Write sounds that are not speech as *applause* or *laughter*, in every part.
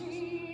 Well,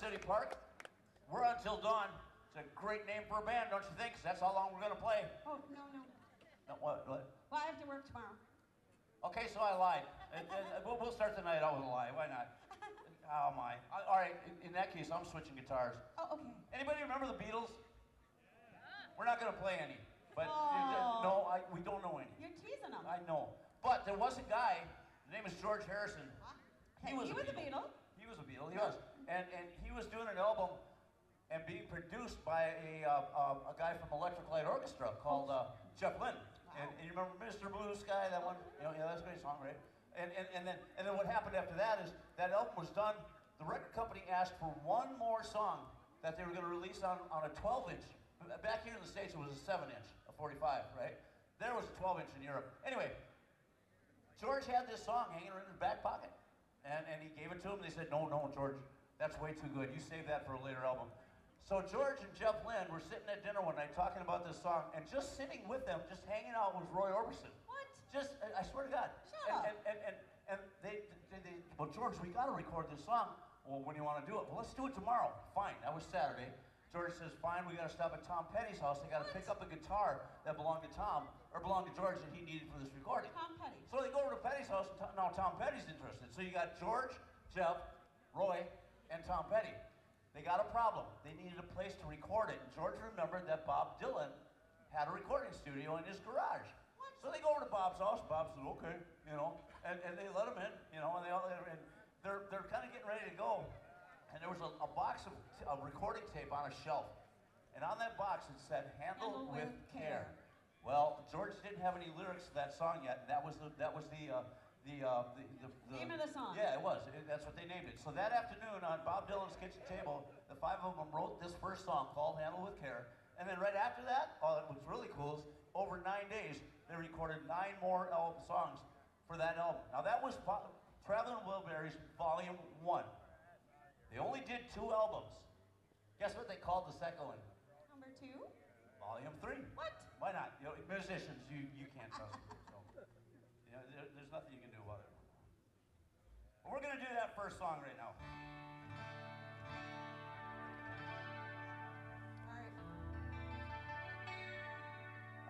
City Park. We're until dawn. It's a great name for a band, don't you think? 'Cause that's how long we're gonna play. Oh, no, no. No, what? What? Well, I have to work tomorrow. Okay, so I lied. And- and we'll, we'll start the night out with a lie. Why not? *laughs* Oh my! I- All right. In, in that case, I'm switching guitars. Oh, okay. Anybody remember the Beatles? We're not gonna play any. But Oh. no, I, we don't know any. You're teasing them. I know. But there was a guy. His name is George Harrison. He was a Beatle. He was a Beatle. He was, and and he was doing an album, and being produced by a uh, uh, a guy from Electric Light Orchestra called uh, Jeff Lynne. And, and you remember Mr. Blue Sky? That one. You know, yeah, that's a great song, right? And, and and then and then what happened after that is that album was done. The record company asked for one more song that they were going to release on on a 12 inch. Back here in the states, it was a 7 inch, a 45, right? There was a 12 inch in Europe. Anyway, George had this song hanging in his back pocket. And, and he gave it to him. They said, no, no, George, that's way too good. You save that for a later album. So George and Jeff Lynne were sitting at dinner one night talking about this song, and just sitting with them, just hanging out was Roy Orbison. What? Just, I swear to God. Shut and, up. And, and, and, and they, they, they, well, George, we got to record this song. Well, when do you want to do it? Well, let's do it tomorrow. Fine. That was Saturday. George says, fine, we got to stop at Tom Petty's house. They got to pick up a guitar that belonged to Tom, or belonged to George that he needed for this recording. Tom Petty. So they go over to Petty's house, and now Tom Petty's interested. So you got George, Jeff, Roy, and Tom Petty. They got a problem. They needed a place to record it. And George remembered that Bob Dylan had a recording studio in his garage. So they go over to Bob's house. Bob said, okay, you know, and, and they let him in, you know, and they all, and they're, they're kind of getting ready to go. And there was a, a box of t- a recording tape on a shelf. And on that box it said, handle, with care. care. Well, George didn't have any lyrics to that song yet. And that was the, that was the, uh, the, uh, the, the, the Name of the song. Yeah, it was. It- that's what they named it. So that afternoon on Bob Dylan's kitchen table, the five of them wrote this first song called Handle with Care. And then right after that, oh, what was really cool is over nine days, they recorded nine more album songs for that album. Now that was po- Traveling Wilburys Volume 1. They only did two albums. Guess what they called the second one? Number two. Volume 3. What? Why not? You know, musicians, you, you can't trust them. So, you know, there, there's nothing you can do about it. But we're going to do that first song right now.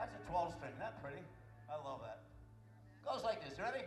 That's a 12 string. Isn't that pretty? I love that. Goes like this. Ready?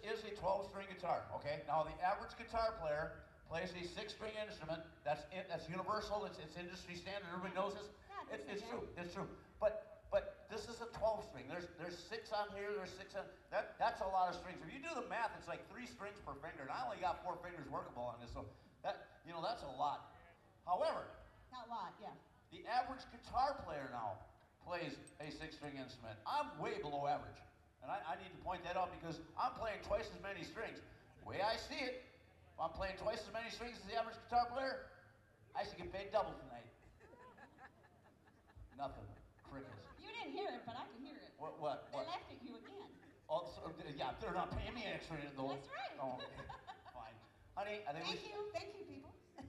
This is a 12-string guitar. Okay. Now the average guitar player plays a six-string instrument. That's it. That's universal. It's, it's industry standard. Everybody knows this. It's true. It's true. But but this is a 12-string. There's there's six on here. There's six on that. That's a lot of strings. If you do the math, it's like three strings per finger. And I only got four fingers workable on this, so that you know that's a lot. However, Not a lot, yeah. the average guitar player now plays a six-string instrument. I'm way below average. And I, I need to point that out because I'm playing twice as many strings. The way I see it, if I'm playing twice as many strings as the average guitar player, I should get paid double tonight. Nothing. Crickets. You didn't hear it, but I can hear it. What, what, They what? laughed at you again. Oh, so, yeah, they're not paying me extra though. That's right. Oh, okay. Fine. Honey, I think we Thank you, thank you, people. *laughs*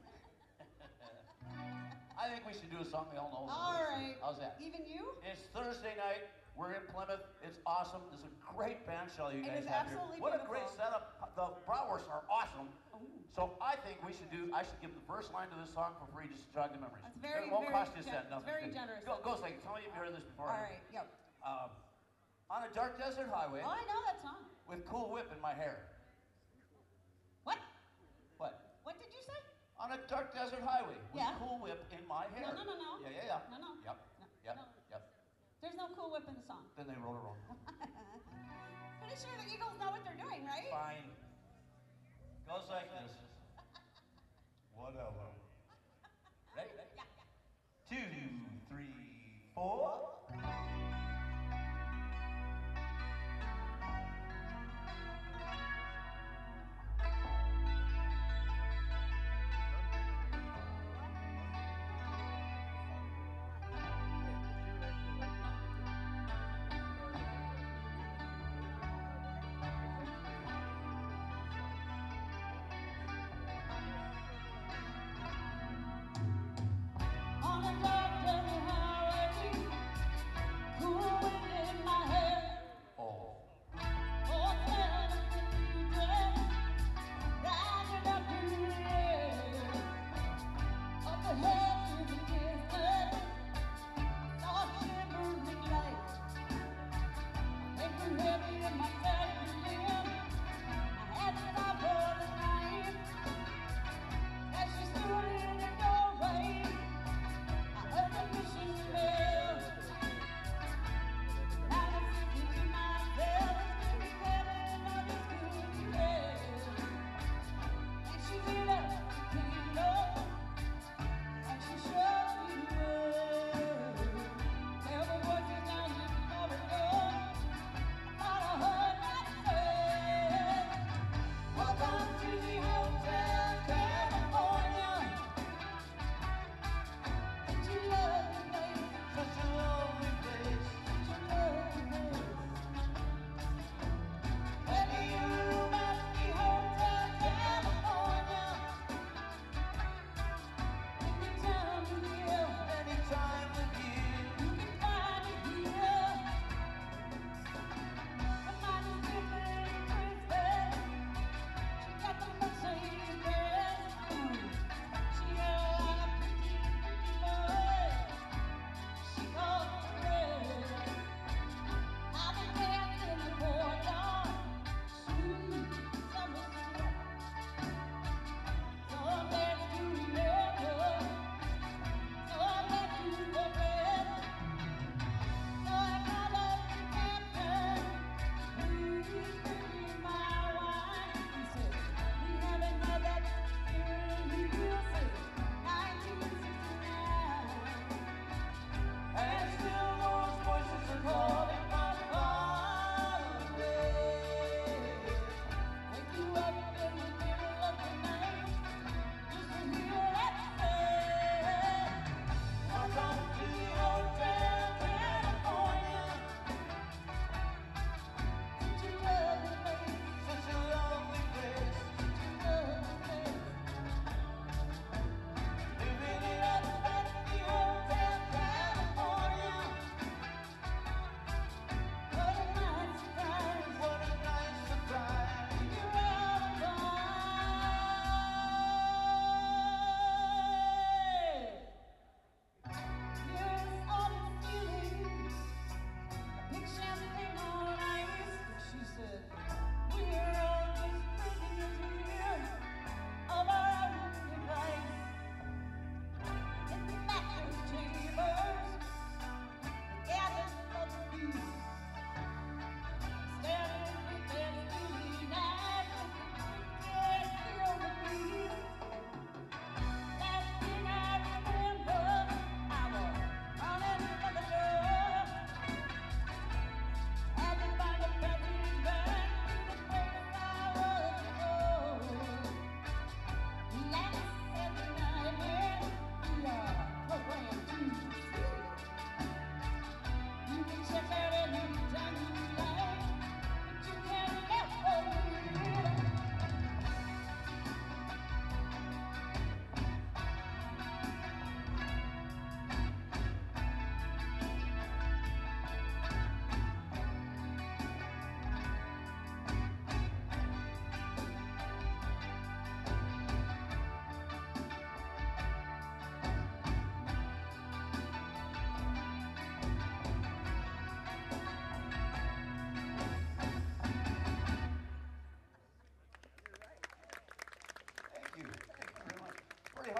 I think we should do a song they all know. All right. How's that? Even you? It's Thursday night. We're in Plymouth. It's awesome. There's a great band shell you guys have here. What a great setup. The bratwursts are awesome. So I think we should do. I should give the first line to this song for free, just to jog the memories. That's very, It won't very cost you a cent. Nothing. very generous Go, go say. Tell me if you heard this before. All right, yep. Um, on a dark desert highway Oh, I know that song. with Cool Whip in my hair. What? What? What did you say? On a dark desert highway with Yeah. Cool Whip in my hair. No, no, no, no. Yeah, yeah, yeah. No, no. Yep. No, Yep. no. Yep. There's no Cool Whip in the song. Then they wrote it wrong. *laughs* Pretty sure the Eagles know what they're doing, right? Fine. Goes like this. *laughs* Whatever. *laughs* Ready? Yeah, yeah. Two, three, four.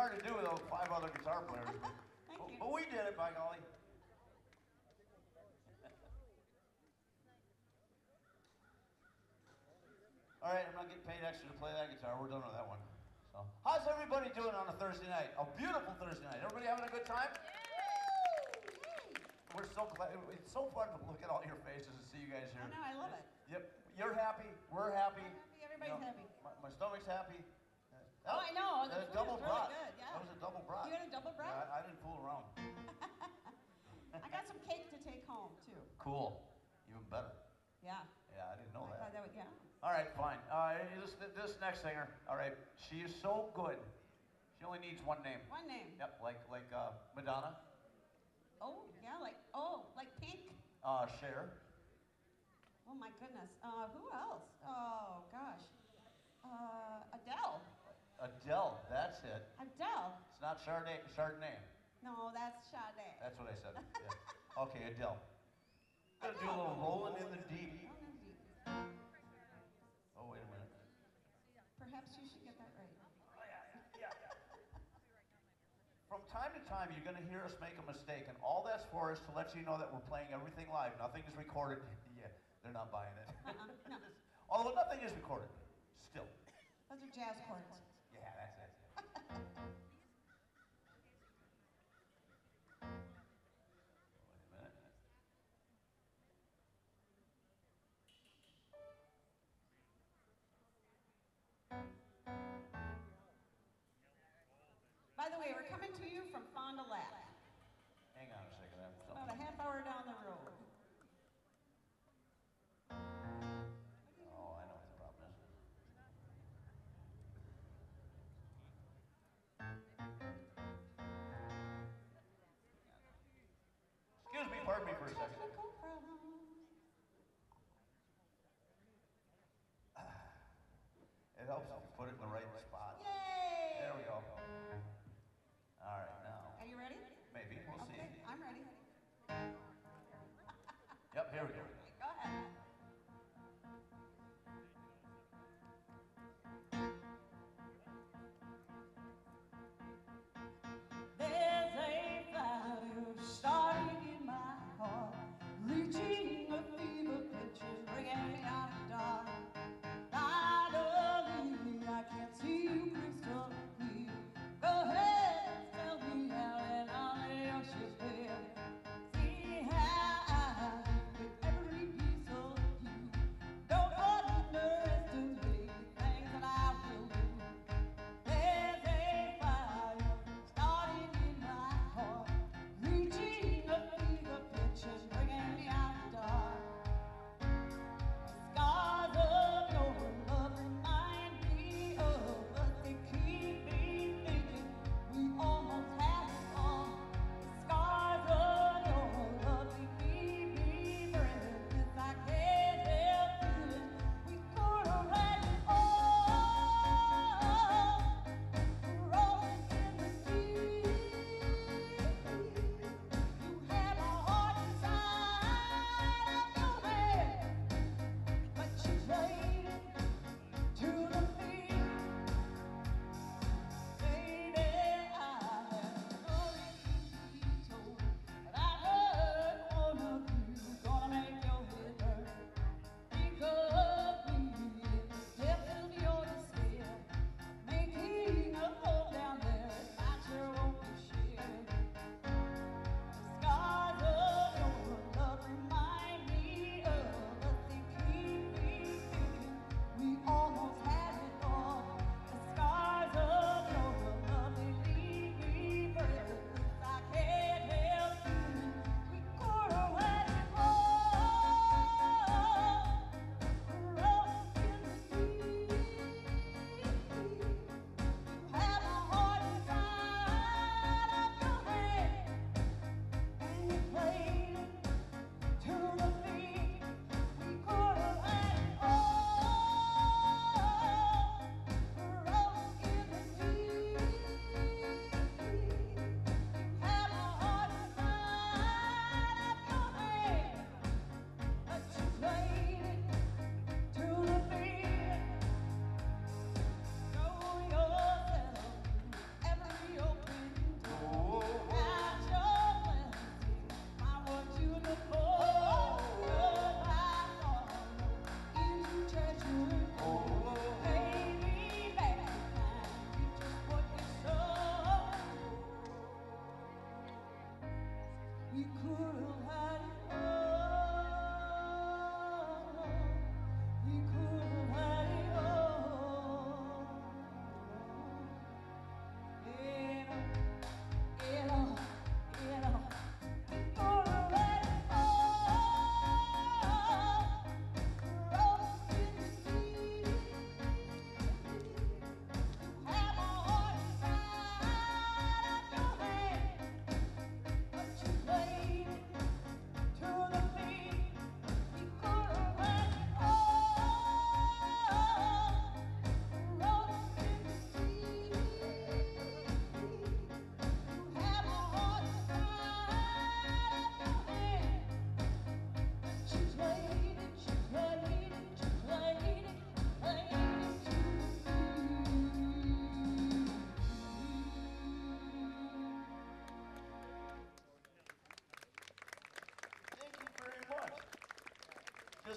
Hard to do without five other guitar players. *laughs* But, you. but we did it, by golly. All right, I'm not getting paid extra to play that guitar. We're done with that one. So, how's everybody doing on a Thursday night? A beautiful Thursday night. Everybody having a good time? We're so glad. It's so fun to look at all your faces and see you guys here. I know, I love it. Yep, you're happy. We're happy. happy, everybody's happy. My, my stomach's happy. Oh, I know, the That food double is really brat. good, yeah. That was a double brat. You had a double brat? Yeah, I, I didn't fool around. *laughs* *laughs* I got some cake to take home too. Cool. Even better. Yeah. Yeah, I didn't know I thought that. that would, yeah. All right, fine. Uh, this, this next singer. All right, she is so good. She only needs one name. One name. Yep, like like uh, Madonna, Oh, yeah, like, oh, like pink. uh, Cher, Oh my goodness. Uh, who else? Oh gosh. Uh, Adele. Adele. That's it. Adele. It's not Chardonnay. Chardonnay. No, that's Sade. That's what I said. Yeah. Okay, Adele. Gonna do a little rolling in the deep. Oh wait a minute. Perhaps you should get that right. Oh, From time to time, you're going to hear us make a mistake, and all that's for is to let you know that we're playing everything live. Nothing is recorded. *laughs* Yeah, they're not buying it. Uh-uh, no. *laughs* Although nothing is recorded. Still. Those are jazz chords. From Fond du Lac. Hang on a second. About a half hour down the road. Oh, I know what the problem. Excuse me, pardon me for a second.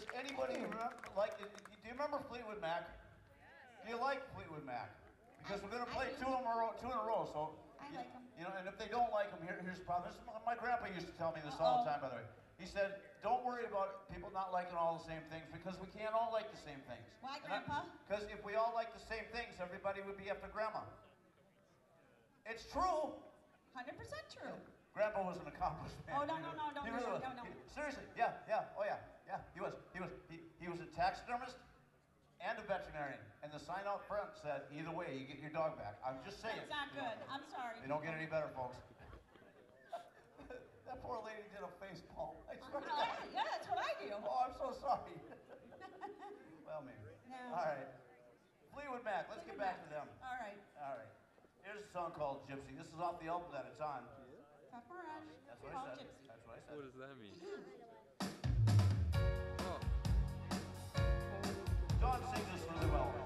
Does anybody remember, like, do you remember Fleetwood Mac? Do you like Fleetwood Mac? Because we're gonna play two in a row, two in a row, so. I you- like 'em. You know, and if they don't like them, here, here's the problem. This my- grandpa used to tell me this all the time, by the way. He said, don't worry about people not liking all the same things because we can't all like the same things. Why, Grandpa? Because if we all like the same things, everybody would be up after grandma. It's true. Hundred percent true. Grandpa was an accomplished man. Oh, no, no, no, no, no, no, no, no. Seriously, yeah, yeah, oh yeah, yeah. He was, he was, he, he was a taxidermist and a veterinarian. And the sign out front said, either way, you get your dog back. I'm just saying. It's not good. I'm sorry. They don't get any better, folks. *laughs* that poor lady did a face palm. I swear to oh, God. Yeah, that's what I do. Oh, I'm so sorry. *laughs* well, maybe. No. All right. Fleetwood Mac. Let's get back to them. All right. All right. Here's a song called Gypsy. This is off the album that it's on. Papa Rush. That's what Called I said. Gypsy. That's what I said. What does that mean? *laughs* Don sings this really well.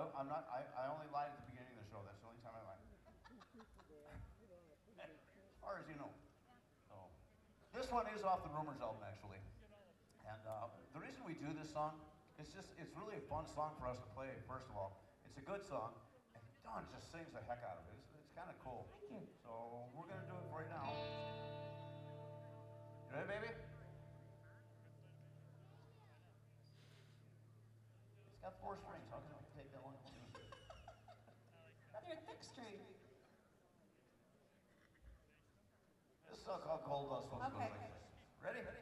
I, I'm not, I, I only lied at the beginning of the show. That's the only time I lied. as *laughs* far as you know. So, this one is off the Rumors album, actually. And uh, the reason we do this song, it's just, it's really a fun song for us to play, first of all. It's a good song, and Don just sings the heck out of it. It's, it's kind of cool. Thank you. So, we're going to do it right now. You ready, baby? It's got four strings. How can it take that long? They're thick string. Song called Gold Dust Okay. Ready?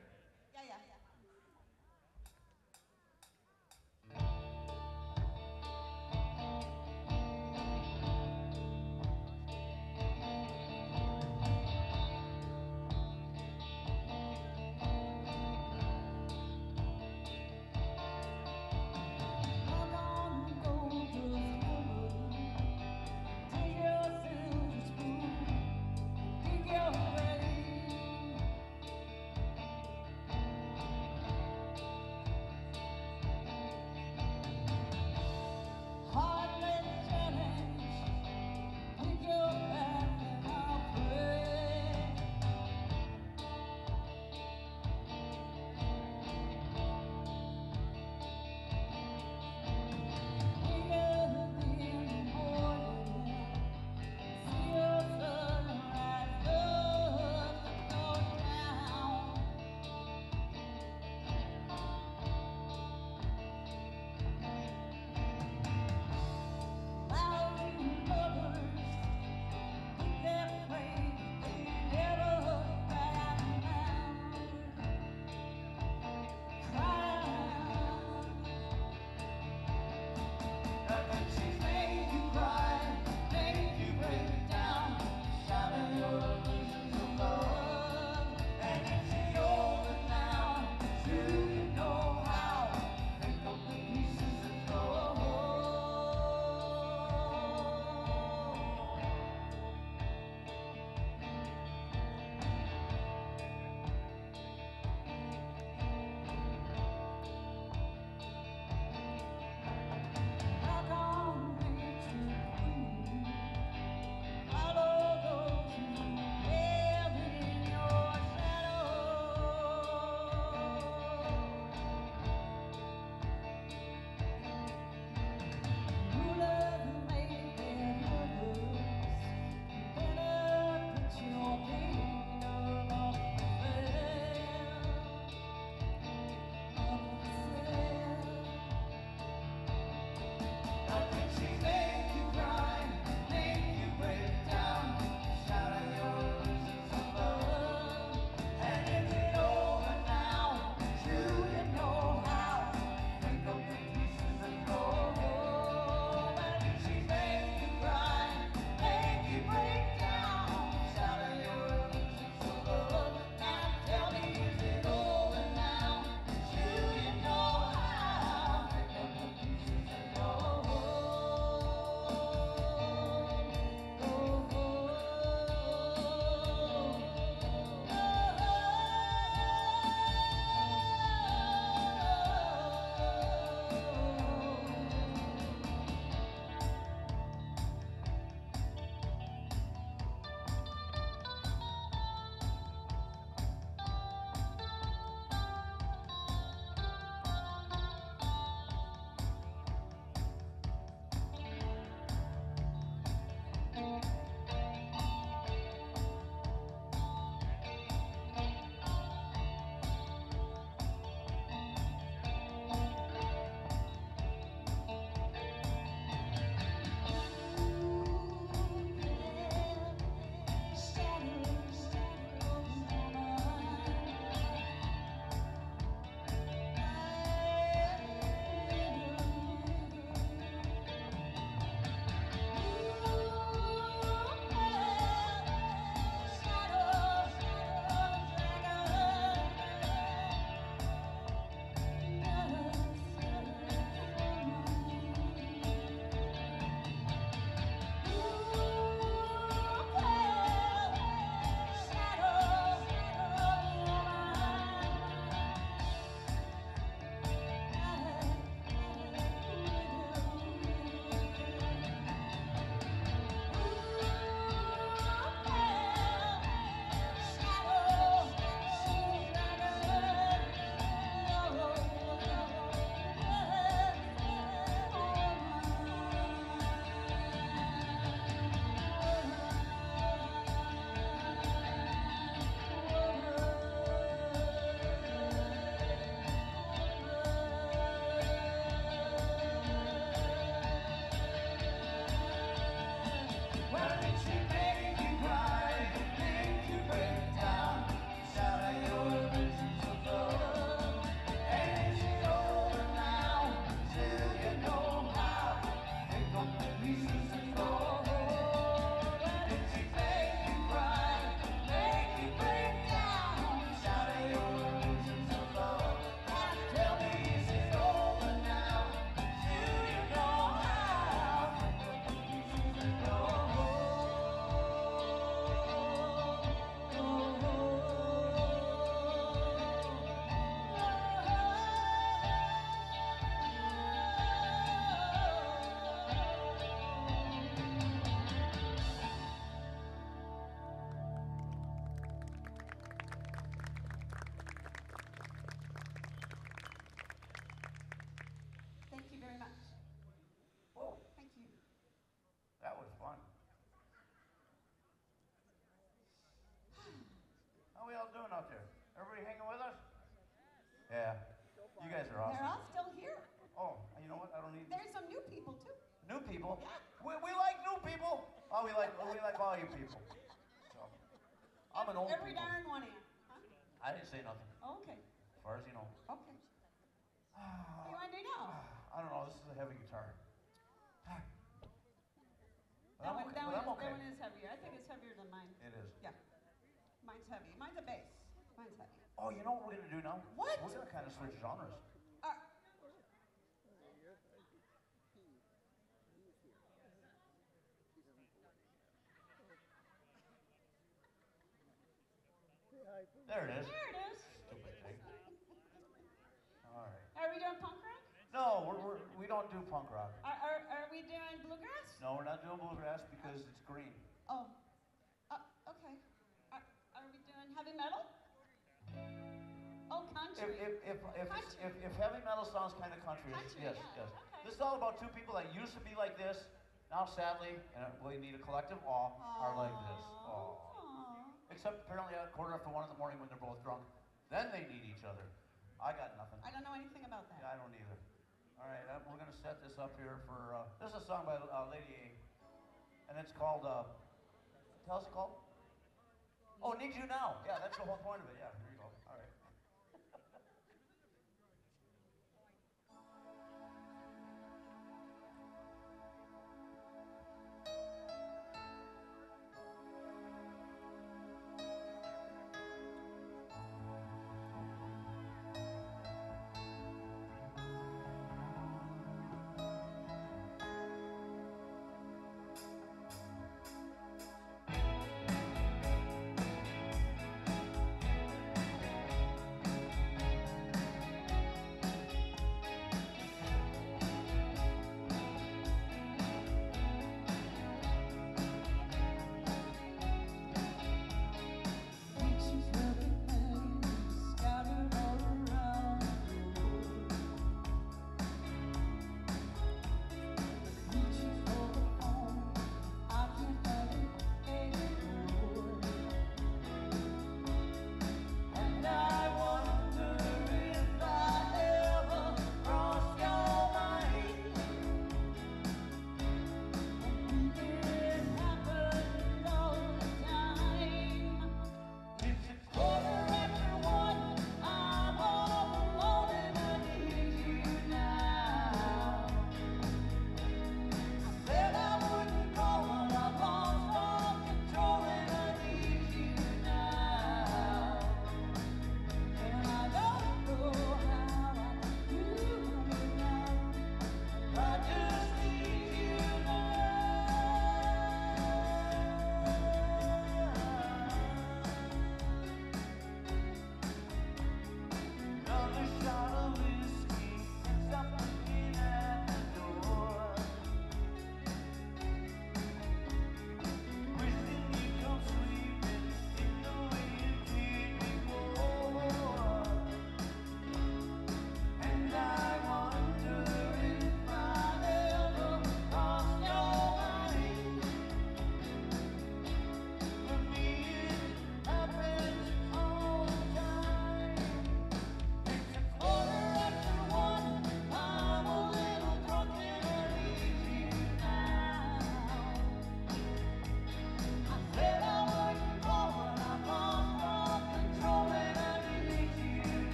Doing out there? Everybody hanging with us? Yeah. You guys are awesome. They're all still here. Oh, you know what? I don't need There's some new people too. new people. Yeah. We, we like new people. Oh, we like we like all you people. So, I'm an old Every people. darn one of you. Huh? I didn't say nothing, Okay, as far as you know. okay. Do you want to do now? Ah, I don't know. This is a heavy guitar. Ah. That one, okay. that one, okay. that one is heavier. I think it's heavier than mine. It is. Yeah. Mine's heavy. Mine's a bass. Mine's heavy. Oh, you know what we're gonna do now? What? We're gonna kind of switch genres. Uh, There it is. there it is. Stupid thing. All right. Are we doing punk rock? No, we're, we're, we don't do punk rock. Are, are, are we doing bluegrass? No, we're not doing bluegrass because it's green. Oh. Uh, okay. Are, are we doing heavy metal? Oh, If, country. if, if, if, Country. if, if heavy metal sounds kind of country, Country, yes, yeah, yes. okay. This is all about two people that used to be like this, now sadly, and we need a collective awe, are like this. Aw. Aw. Except apparently at a quarter after one in the morning when they're both drunk, then they need each other. I got nothing. I don't know anything about that. Yeah, I don't either. All right, uh, we're gonna set this up here for, uh, this is a song by uh, Lady A, and it's called, uh, tell us it called? Oh, Need You Now. Yeah, that's the whole point of it. Yeah,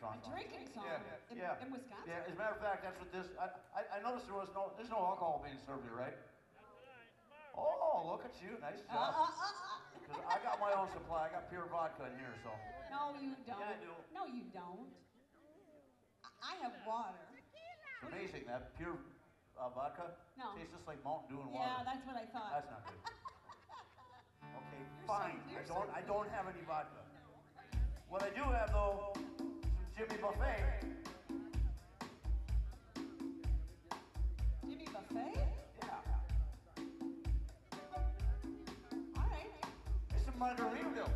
song. A drinking song Yeah, in, yeah. in Wisconsin? Yeah, as a matter of fact, that's what this, I, I, I noticed there was no, there's no alcohol being served here, right? Oh, look at you, nice Uh, job. uh, uh, uh. I got my own supply, I got pure vodka in here, so. No, you don't. Yeah, I do. No, you don't. I, have water. It's amazing, that pure uh, vodka No. tastes just like Mountain Dew and water. Yeah, that's what I thought. That's not good. *laughs* Okay, You're fine. so- I don't. so- I don't have any vodka. *laughs* What I do have though, Buffett. Jimmy Buffett? Yeah. All right. It's some Margaritaville.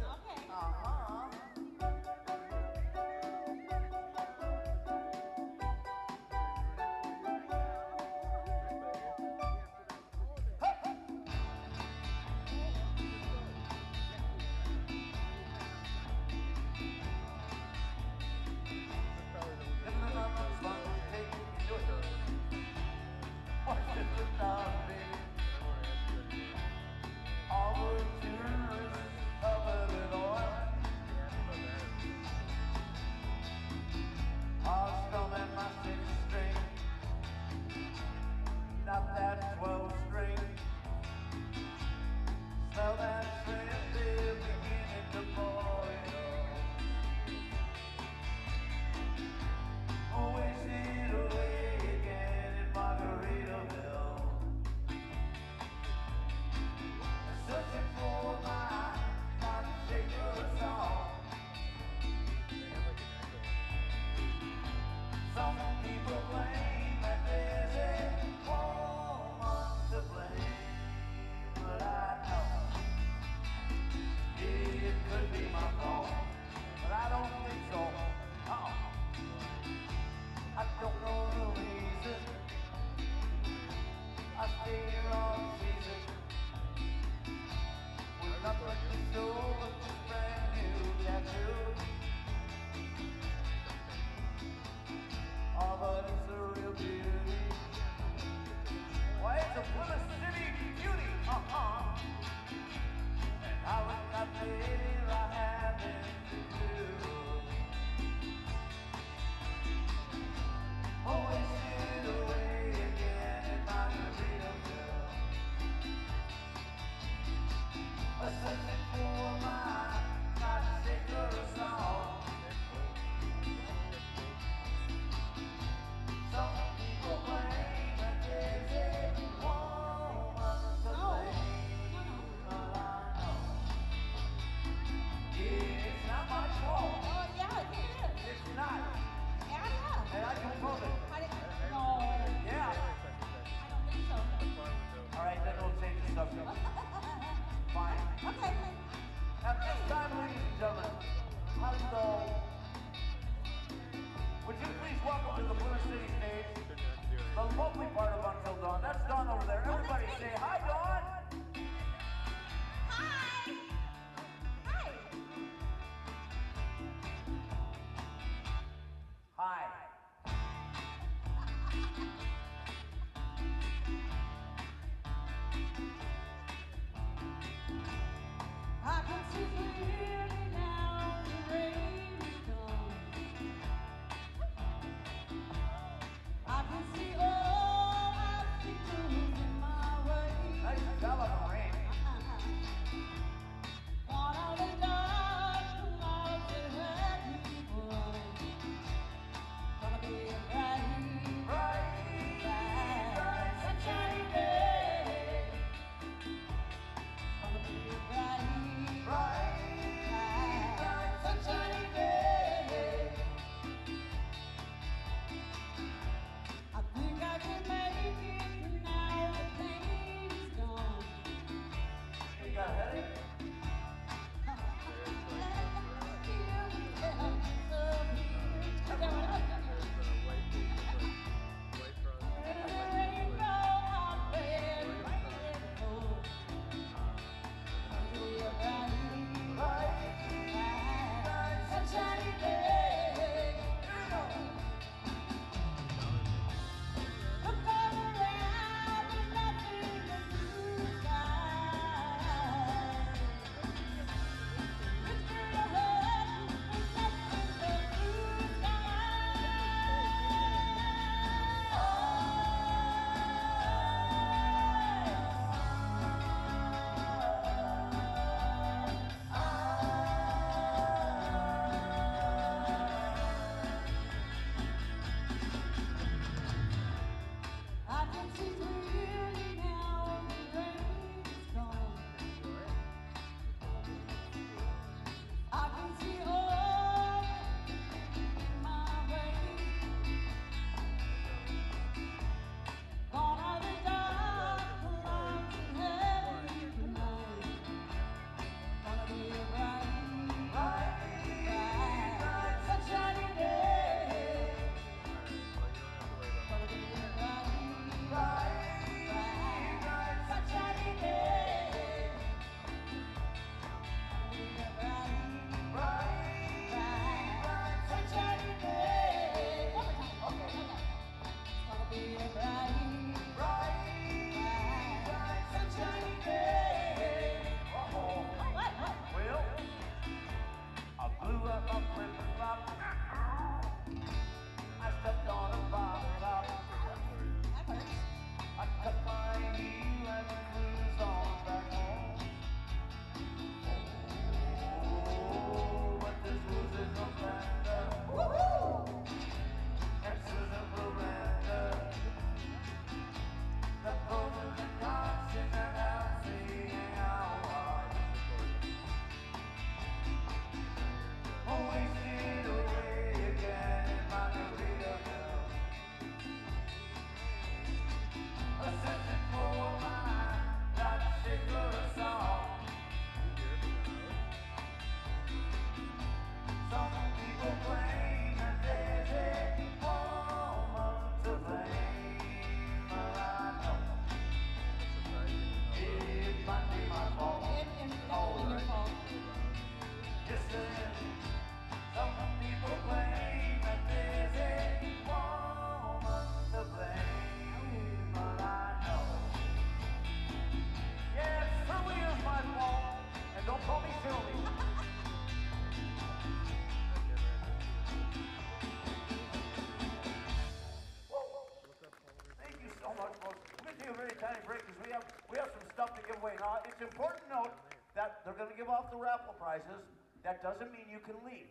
any because we have, we have some stuff to give away. Now, it's important to note that they're going to give off the raffle prizes. That doesn't mean you can leave.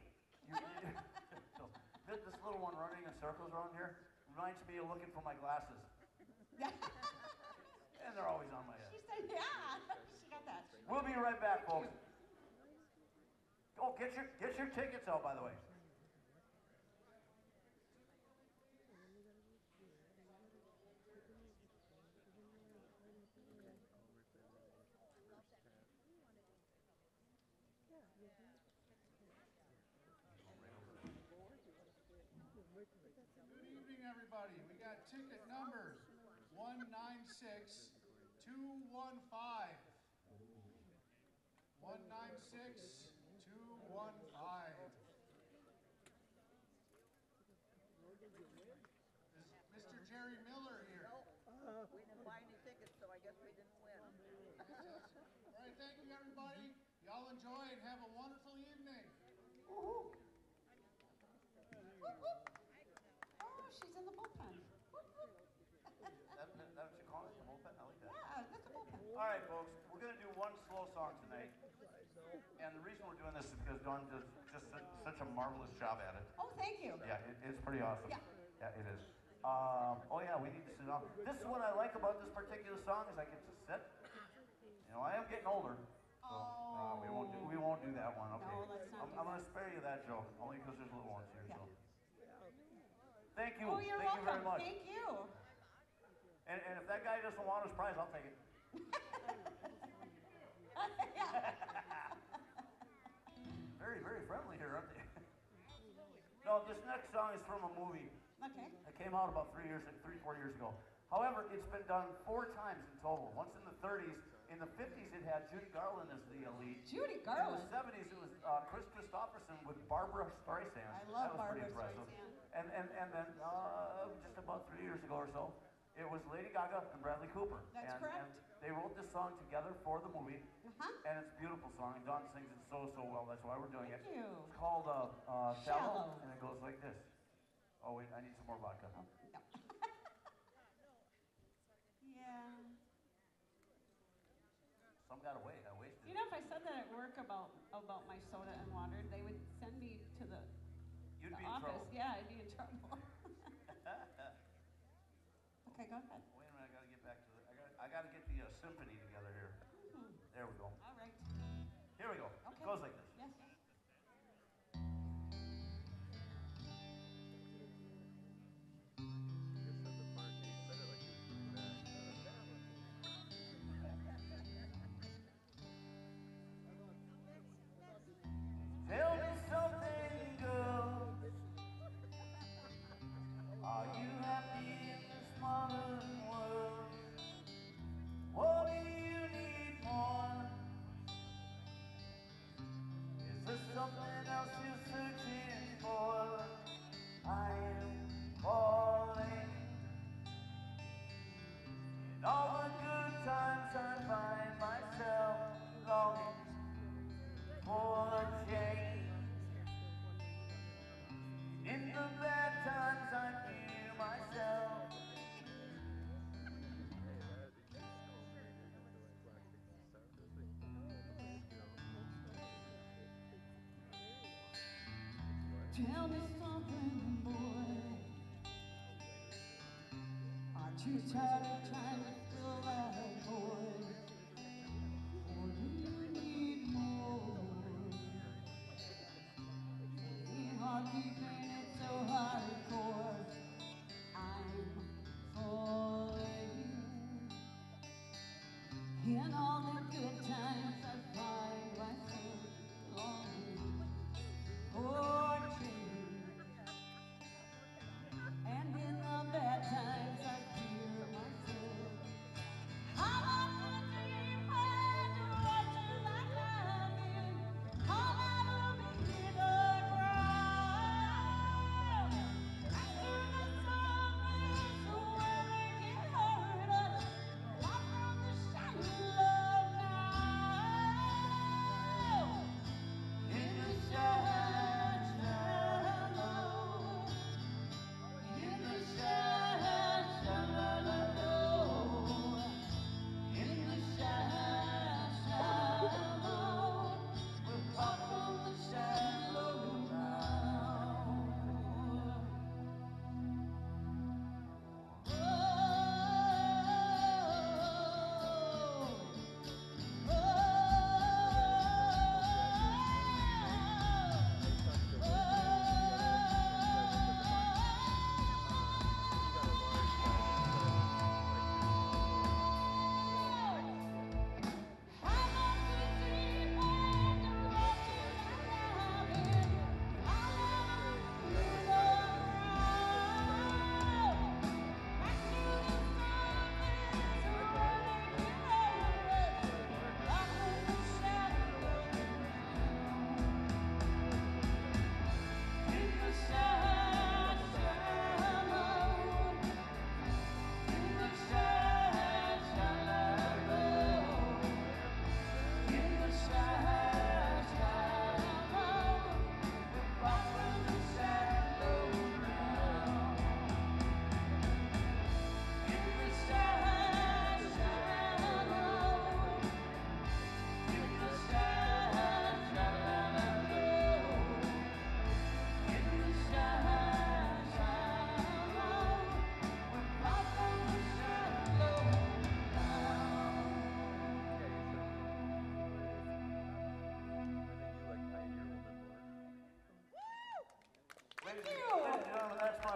You, *laughs* so, this little one running in circles around here reminds me of looking for my glasses. *laughs* and they're always on my head. She said, yeah, *laughs* she got that. We'll be right back, folks. Oh, get your, get your tickets out, by the way. Ticket. One nine six two one five. Is Mr. Jerry Miller here? We didn't buy any tickets, so I guess we didn't win. All right, thank you, everybody. Y'all enjoy and have a wonderful evening. Whoop, whoop. Oh, she's in the bullpen. Whoop, whoop. That, that, that what you call it, the bullpen? I like that. Yeah, that's a bullpen. All right, folks, we're gonna do one slow song tonight. And the reason we're doing this is because Dawn does just such, a marvelous job at it. Oh, thank you. Yeah, it, it's pretty awesome. Yeah. Yeah, it is. Um, oh yeah, we need to sit down. This is what I like about this particular song is I get to sit. You know, I am getting older. So, uh, we won't do, we won't do that one, okay? No, let's not I'm, I'm gonna spare you that joke, only because there's little ones here, Yeah. so. Thank you, Oh, you're thank you welcome. very much. Thank you. And, and if that guy doesn't want his prize, I'll take it. *laughs* *laughs* Very, very friendly here, aren't they? *laughs* no, this next song is from a movie Okay. that came out about three years, three, four years ago. However, it's been done four times in total. Once in the 30s. In the 50s, it had Judy Garland as the lead. Judy Garland. In the 70s, it was uh, Kris Kristofferson with Barbra Streisand. I love that was pretty impressive. Streisand. And, and, and then uh, just about three years ago or so, it was Lady Gaga and Bradley Cooper. That's and, correct. And they wrote this song together for the movie. Uh-huh. And it's a beautiful song. And Dawn sings it so, so well. That's why we're doing Thank it. you. It's called uh, uh, Shallow. Shallow. And it goes like this. Oh, wait, I need some more vodka. Oh, no. *laughs* yeah. Some got away. I wasted You know, if I said that at work about, about my soda and water, they would send me to the, You'd the be in office. trouble. Yeah, I'd be in trouble. *laughs* *laughs* Okay, go ahead. Wait a minute, I gotta get back to the, I gotta, I gotta get the uh, symphony together here. Hmm. There we go. All right. Here we go. Okay. It goes like this. Yes. Tell me something, girl. Are you happy in this modern searching Tell me something, boy. Aren't you tired of trying to fill that void? Or do you need more? Ain't hard keeping it so hardcore. I'm falling. In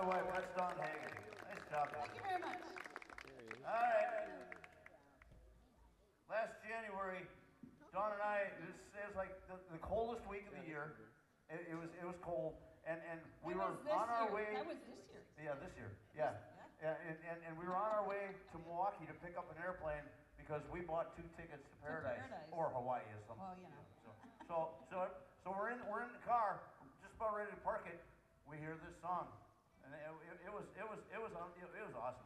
job. Thank you very much. All right. Last January, Dawn and I, this is like the, the coldest week of the year. It, it was, it was cold, and, and we That were on our year. way. That was this year. Yeah, this year, yeah. Yeah, and, and, and we were on our way to Milwaukee to pick up an airplane because we bought two tickets to Paradise, Paradise. or Hawaii or something. Well, you know. So, so, so, so we're in, we're in the car, just about ready to park it. We hear this song, and it, it, it was, it was, it was, it, it was awesome.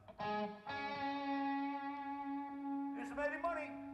It's made money.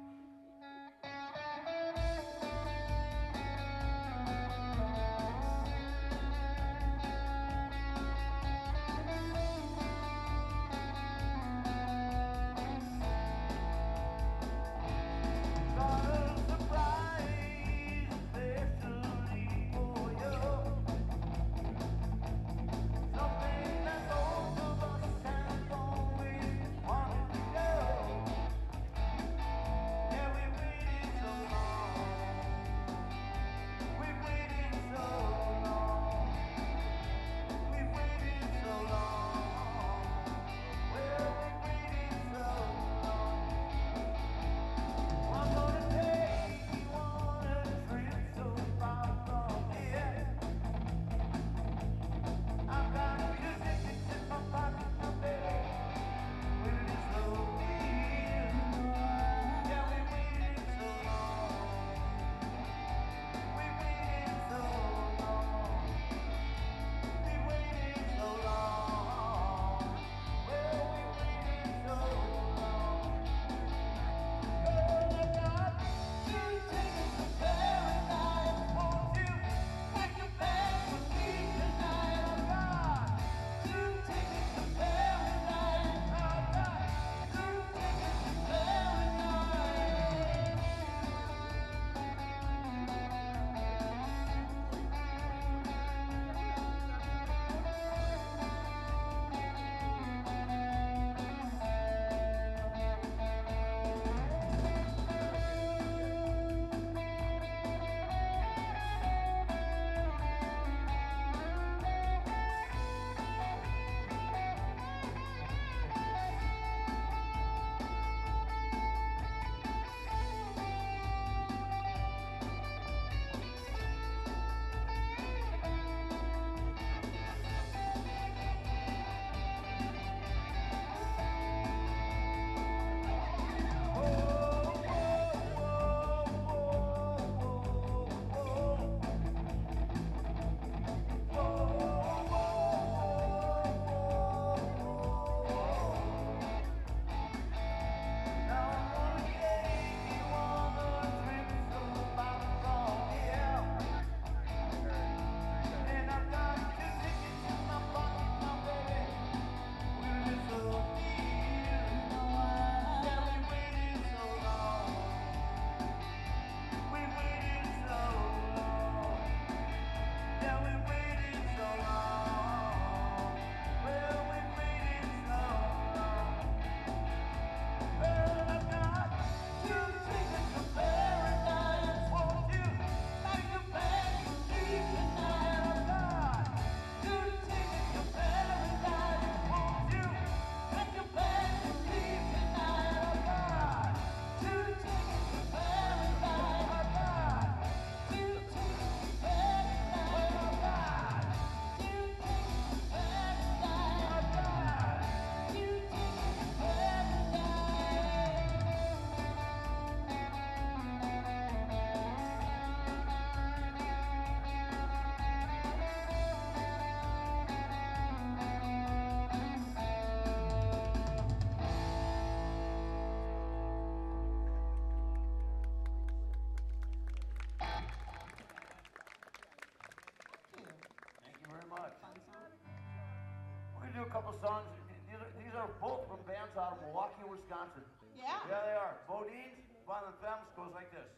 A couple songs. These are, these are both from bands out of Milwaukee, Wisconsin. Yeah. Yeah, they are. Bodine's Violent Femmes goes like this.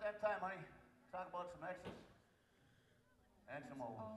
that time, honey. Talk about some exes and some old O's.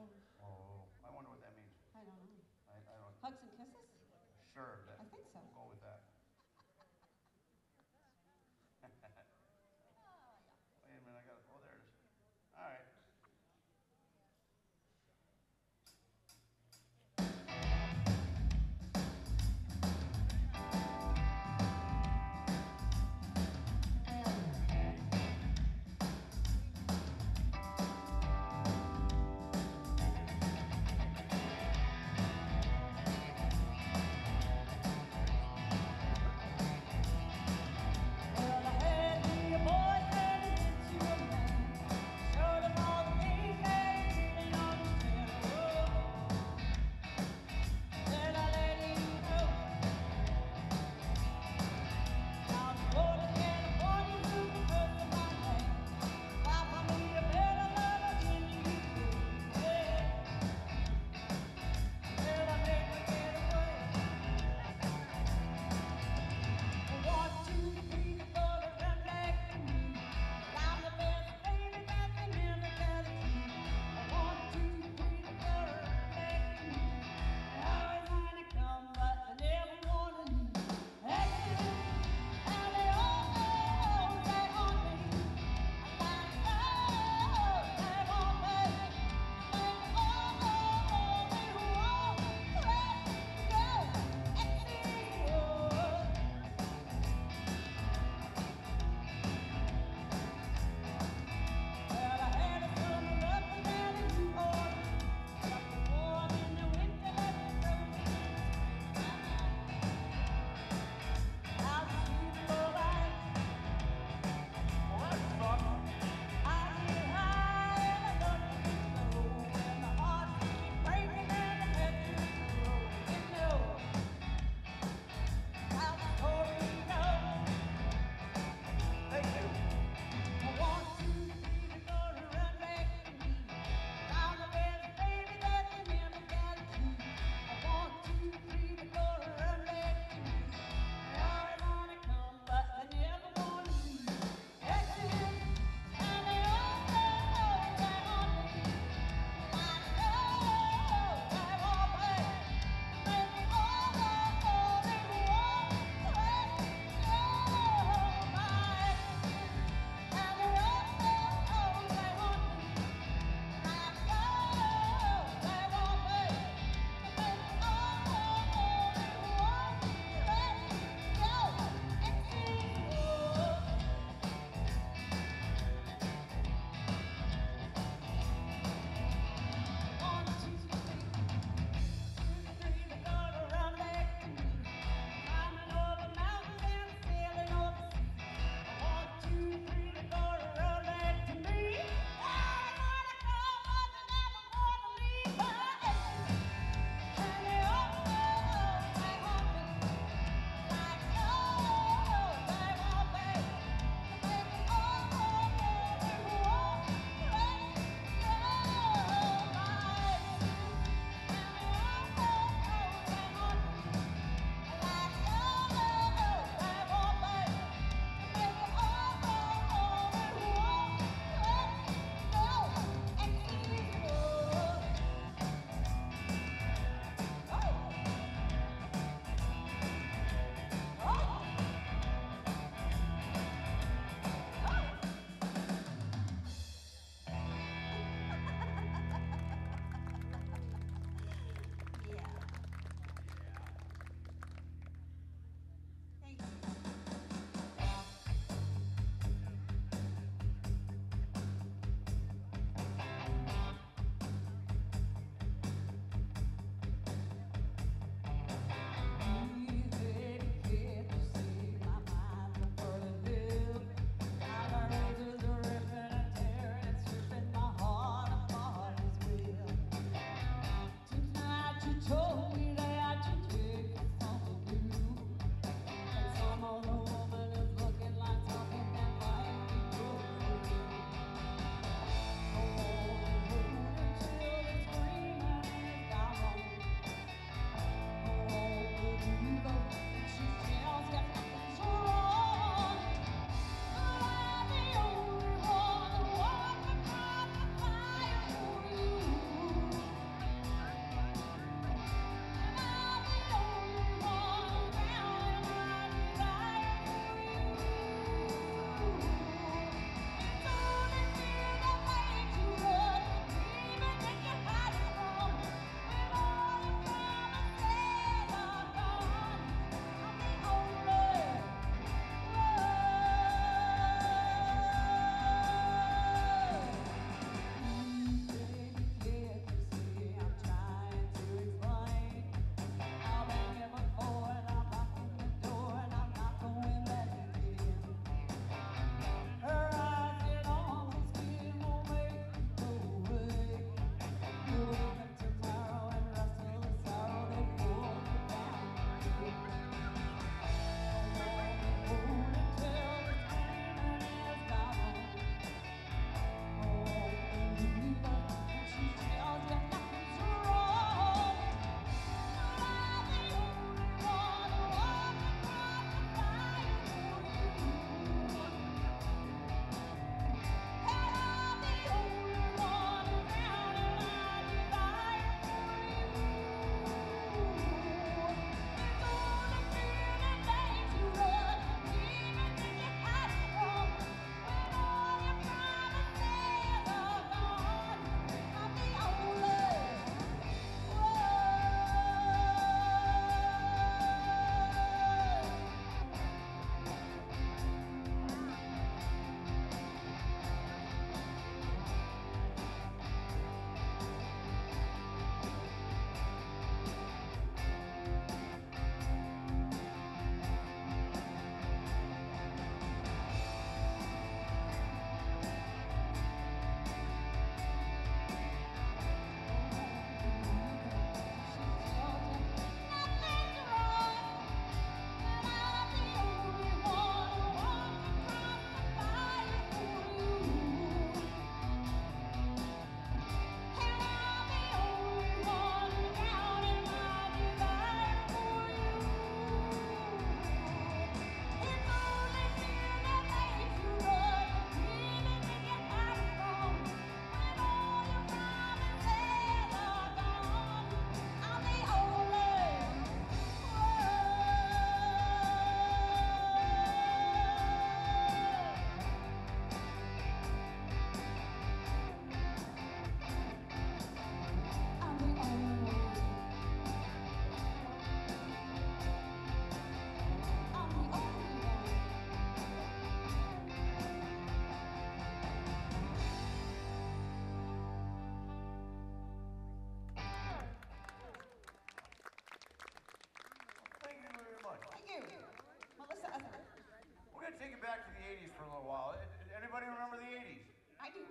take it back to the 80s for a little while. Anybody remember the 80s? I do.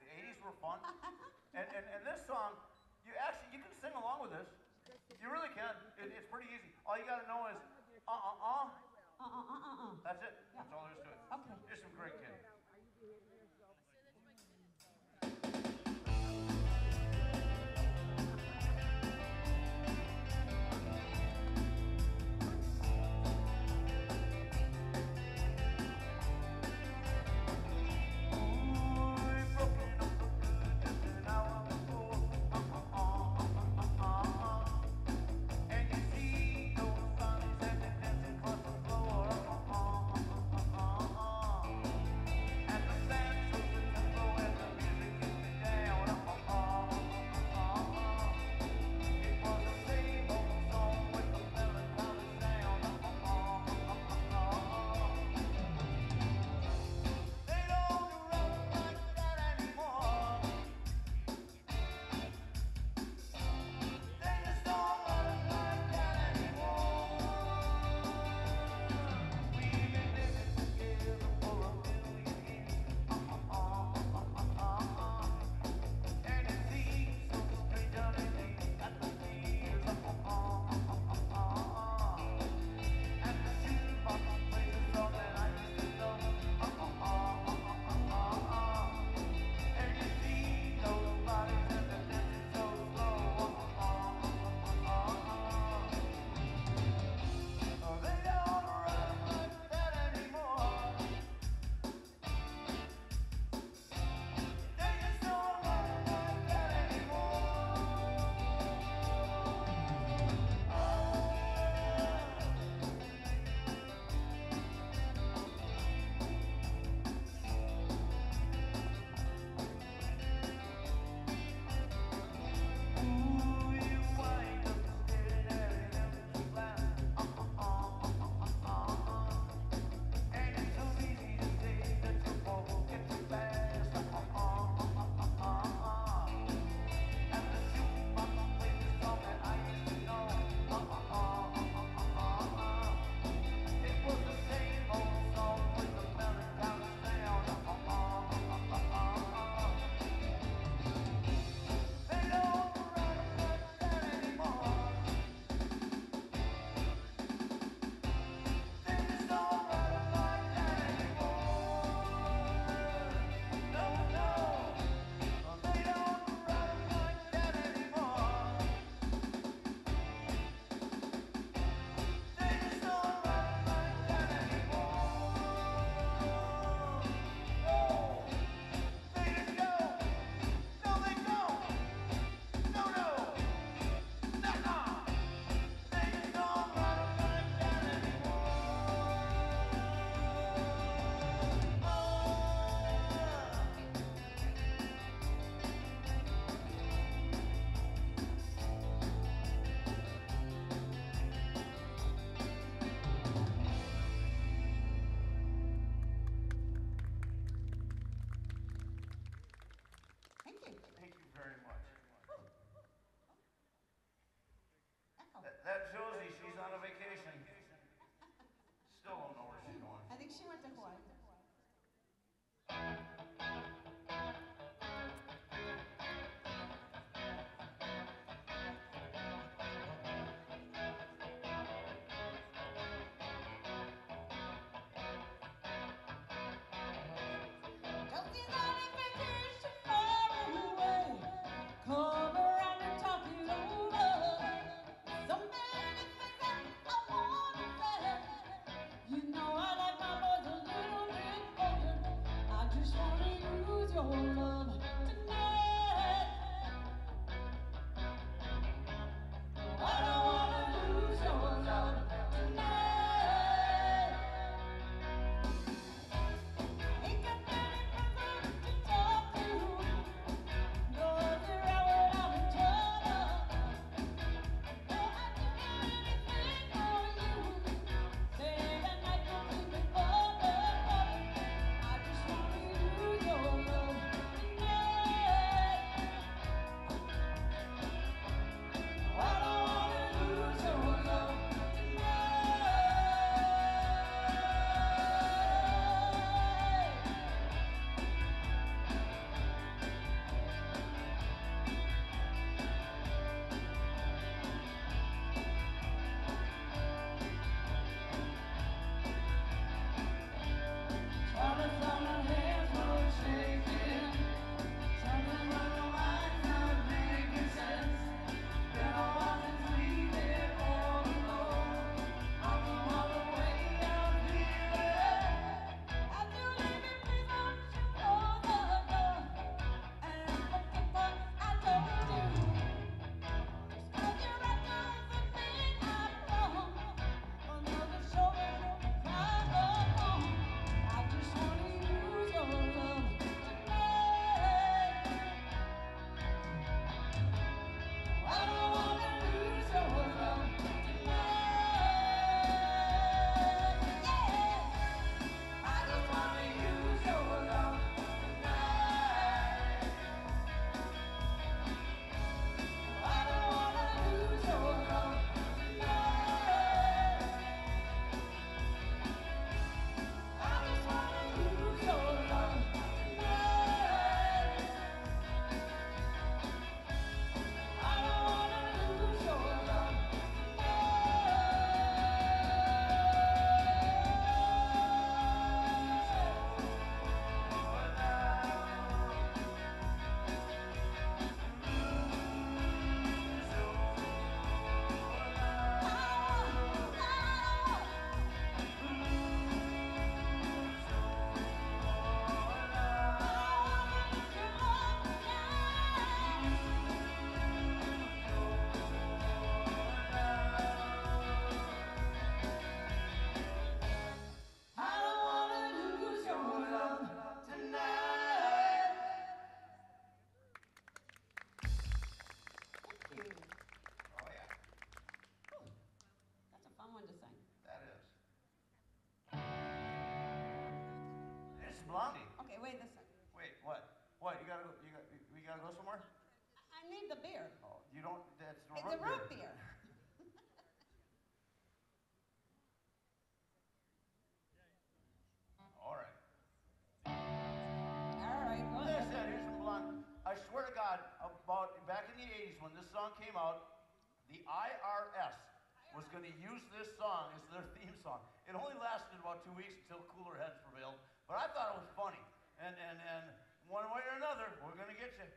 The 80s were fun. *laughs* and, and, and this song That shows Josie, she's. Blondie. Okay, wait a second. Wait, what? What? You gotta go, you got, we gotta go somewhere? I need the beer. Oh, you don't, that's the It's root root beer. beer. *laughs* All right. All right, Like I ahead. here's some blonde. I swear to God, about back in the 80s when this song came out, the IRS was going to use this song as their theme song. It only lasted about two weeks until cooler heads but I thought it was funny. And, and, and one way or another, we're going to get you.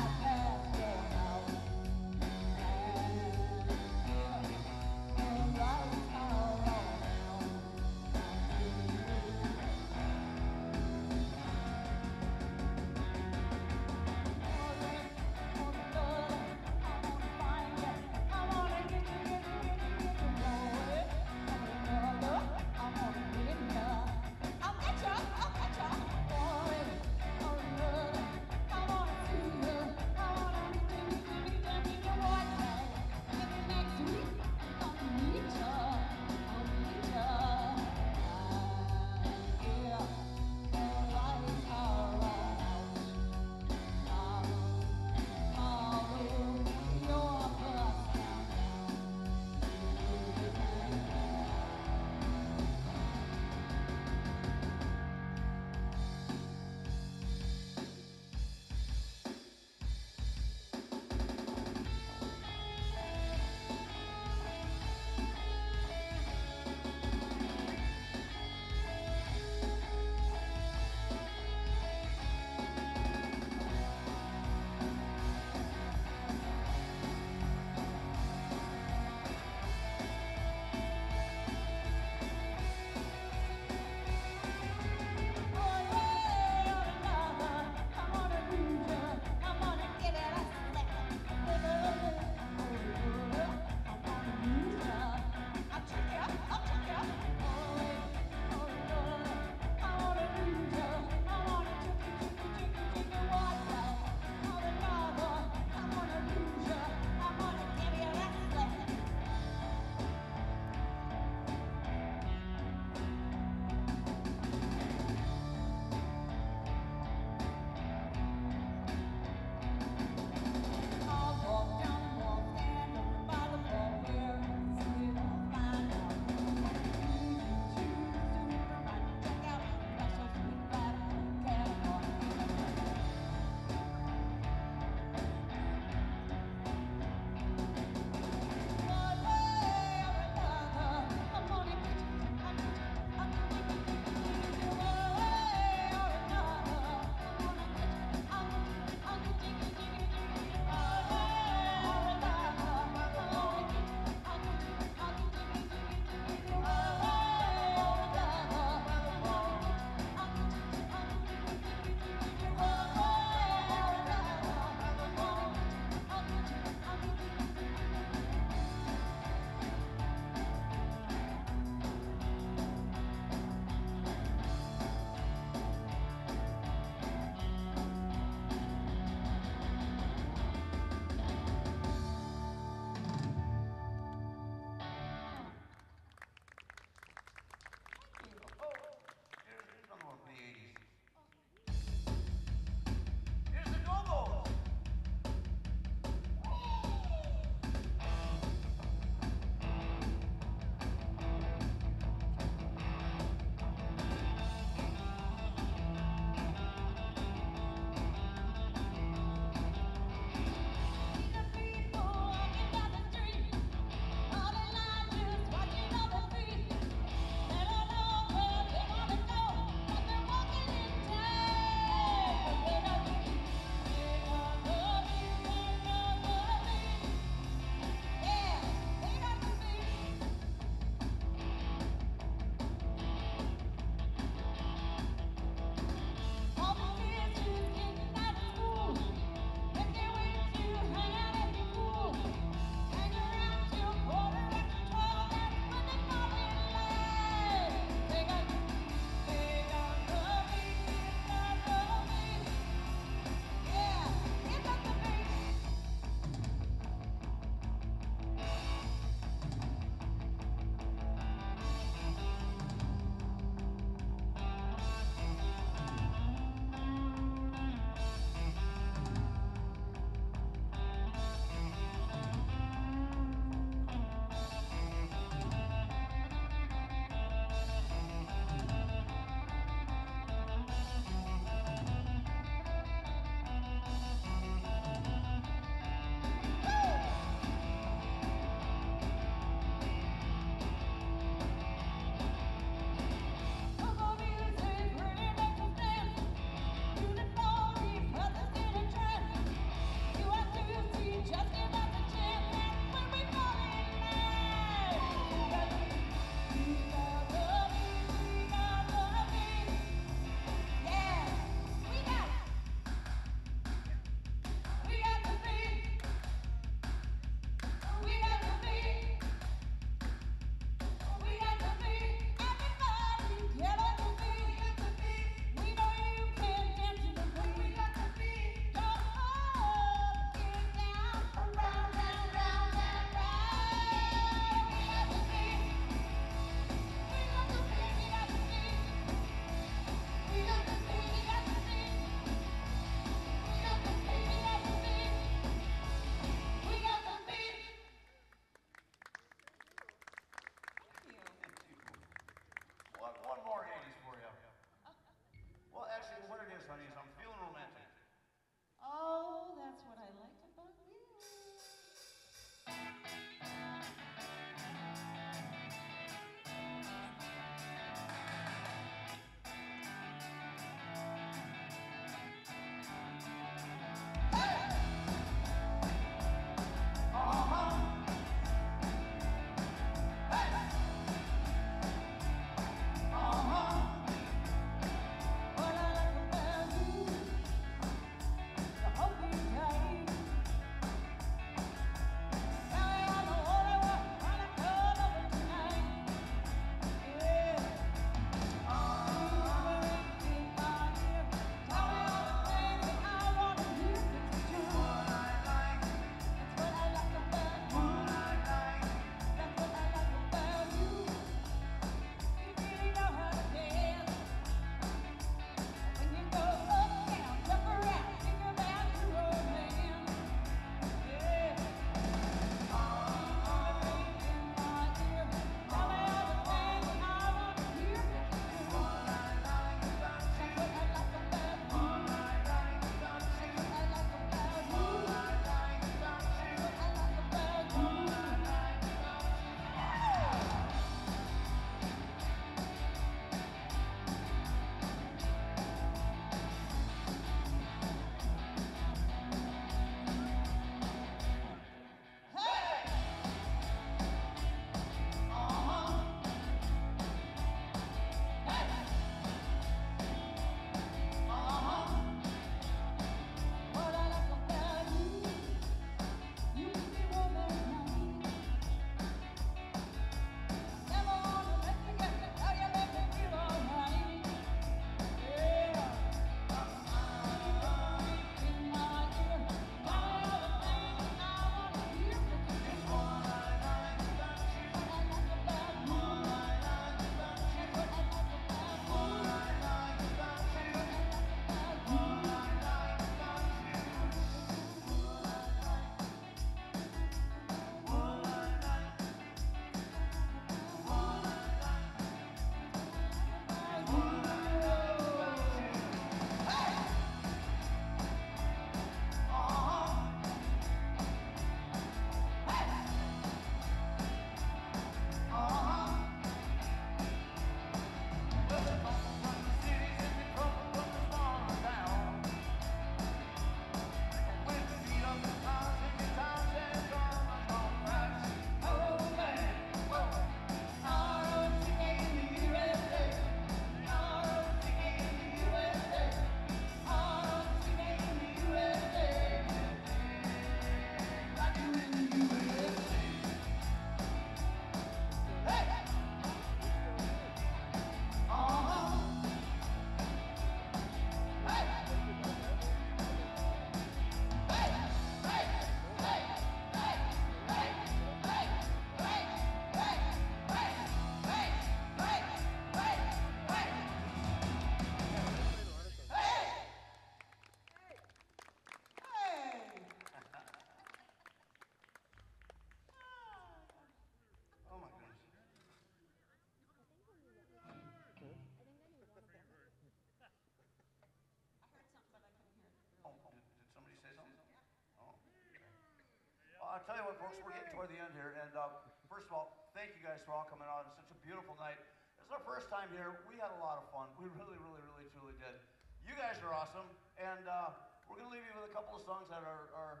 I'll tell you what, folks, we're getting toward the end here, and uh, first of all, thank you guys for all coming out. It's such a beautiful night. It's our first time here. We had a lot of fun. We really, really, really, truly did. You guys are awesome, and uh, we're gonna leave you with a couple of songs that are, are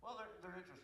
well, they're, they're interesting.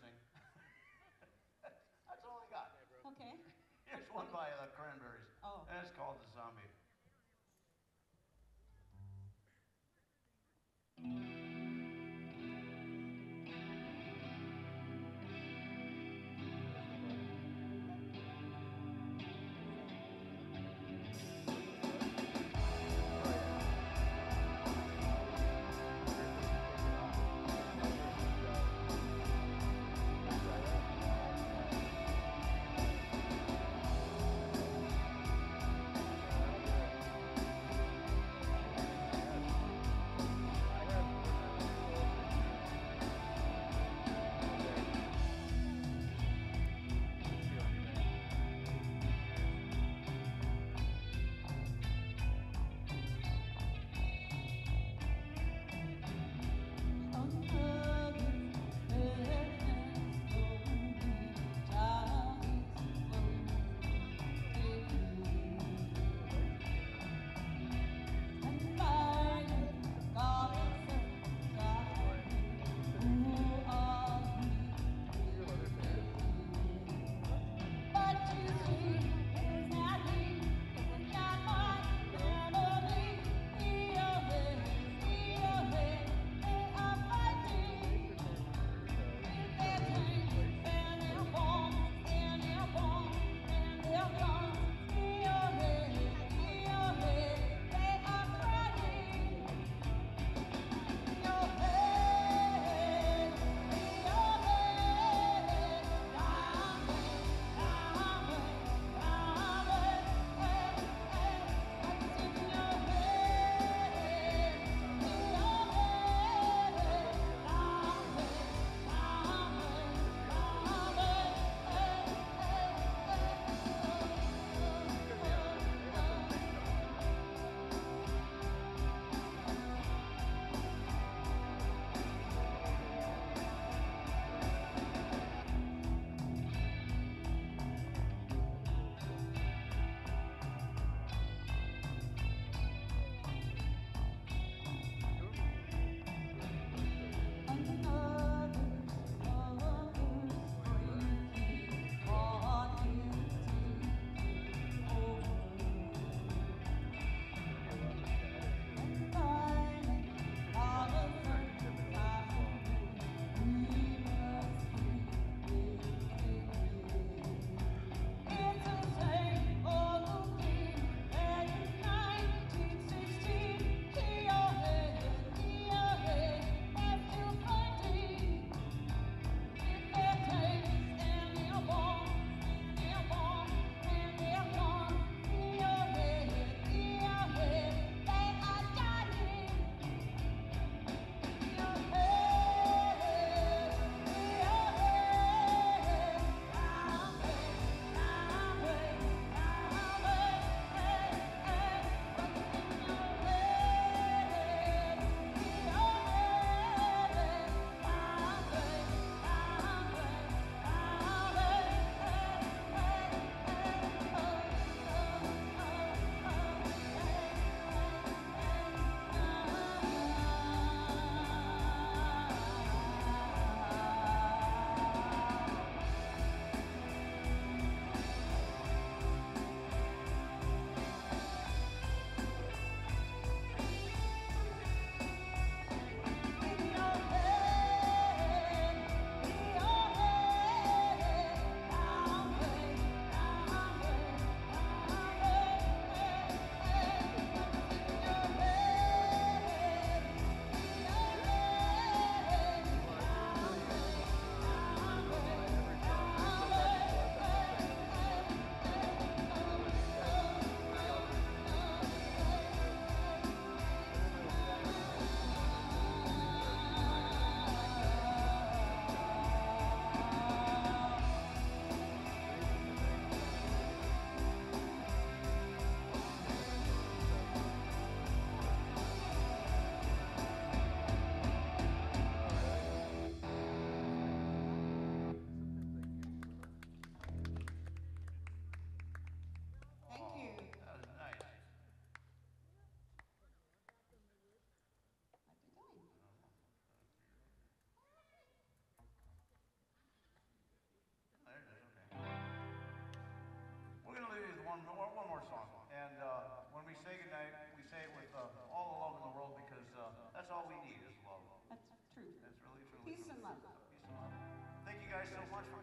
Guys so much for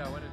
Yeah, what is